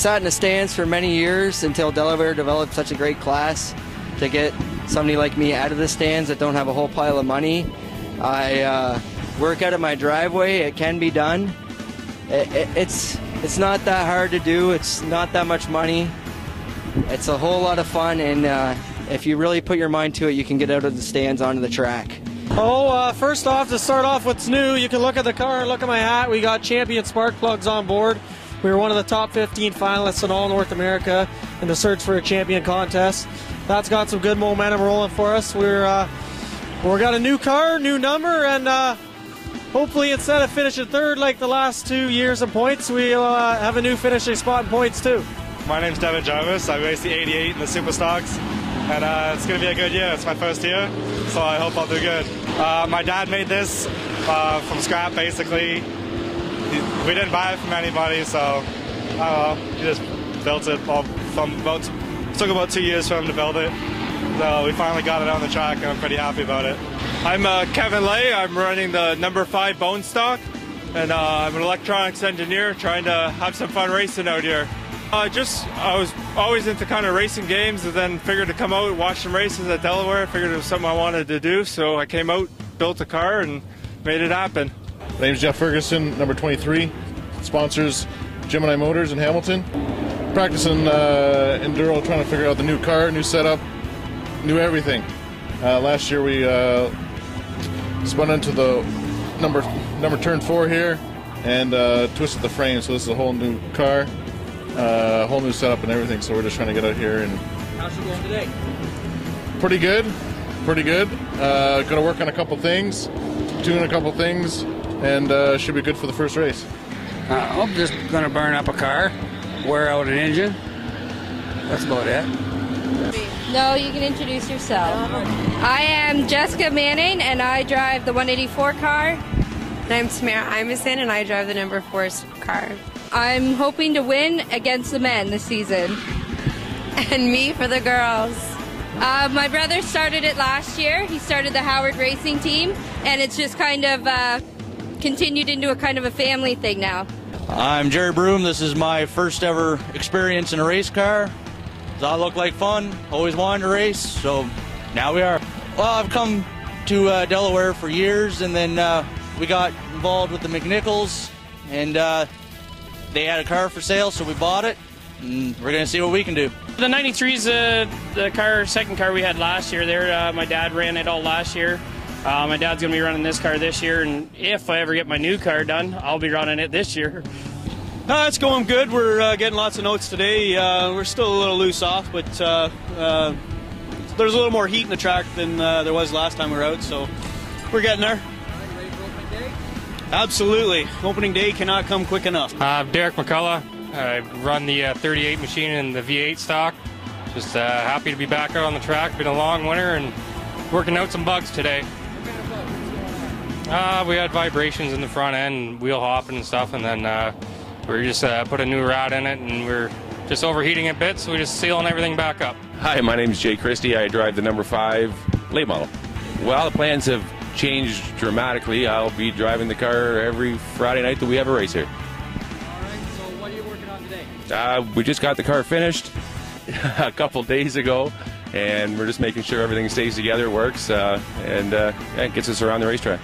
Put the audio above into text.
sat in the stands for many years until Delaware developed such a great class to get somebody like me out of the stands that don't have a whole pile of money. I uh, work out of my driveway. It can be done. It, it, it's it's not that hard to do. It's not that much money. It's a whole lot of fun, and uh, if you really put your mind to it, you can get out of the stands onto the track. Oh, uh, first off, to start off, what's new? You can look at the car, look at my hat. We got champion spark plugs on board. We were one of the top 15 finalists in all North America in the search for a champion contest. That's got some good momentum rolling for us. We're uh, we got a new car, new number, and uh, hopefully instead of finishing third like the last two years in points, we'll uh, have a new finishing spot in points too. My name's Devin Jarvis. I race the 88 in the Super Stocks, and uh, it's going to be a good year. It's my first year, so I hope I'll do good. Uh, my dad made this uh, from scrap, basically. We didn't buy it from anybody, so I don't know. He just built it all from about took about two years for him to build it. So we finally got it on the track, and I'm pretty happy about it. I'm uh, Kevin Lay. I'm running the number five bone stock, and uh, I'm an electronics engineer trying to have some fun racing out here. Uh, just I was always into kind of racing games, and then figured to come out, watch some races at Delaware. Figured it was something I wanted to do, so I came out, built a car, and made it happen. My is Jeff Ferguson, number 23. Sponsors Gemini Motors in Hamilton. Practicing uh, enduro, trying to figure out the new car, new setup, new everything. Uh, last year we uh, spun into the number number turn four here and uh, twisted the frame. So this is a whole new car, uh, whole new setup and everything. So we're just trying to get out here and. How's it going today? Pretty good, pretty good. Uh, to work on a couple things, tune a couple things, and uh, should be good for the first race. Uh, I'm just going to burn up a car, wear out an engine. That's about it. No, you can introduce yourself. I am Jessica Manning, and I drive the 184 car. And I'm Samara Imeson, and I drive the number four car. I'm hoping to win against the men this season. And me for the girls. Uh, my brother started it last year. He started the Howard Racing team, and it's just kind of uh, continued into a kind of a family thing now. I'm Jerry Broom. This is my first ever experience in a race car. Does all look like fun? Always wanted to race, so now we are. Well, I've come to uh, Delaware for years, and then uh, we got involved with the McNichols, and uh, they had a car for sale, so we bought it, and we're going to see what we can do. The 93 is uh, the car, second car we had last year. There, uh, my dad ran it all last year. Uh, my dad's going to be running this car this year, and if I ever get my new car done, I'll be running it this year. Uh, it's going good. We're uh, getting lots of notes today. Uh, we're still a little loose off, but uh, uh, there's a little more heat in the track than uh, there was last time we were out, so we're getting there. Absolutely. Opening day cannot come quick enough. Uh, I'm Derek McCullough. I run the uh, 38 machine in the V8 stock. Just uh, happy to be back out on the track. Been a long winter and working out some bugs today. Uh, we had vibrations in the front end, wheel hopping and stuff, and then uh, we just uh, put a new rod in it, and we're just overheating it a bit, so we're just sealing everything back up. Hi, my name is Jay Christie. I drive the number five late model. Well, the plans have changed dramatically. I'll be driving the car every Friday night that we have a race here. All right. So what are you working on today? Uh, we just got the car finished a couple days ago, and we're just making sure everything stays together, works, uh, and uh, yeah, gets us around the racetrack.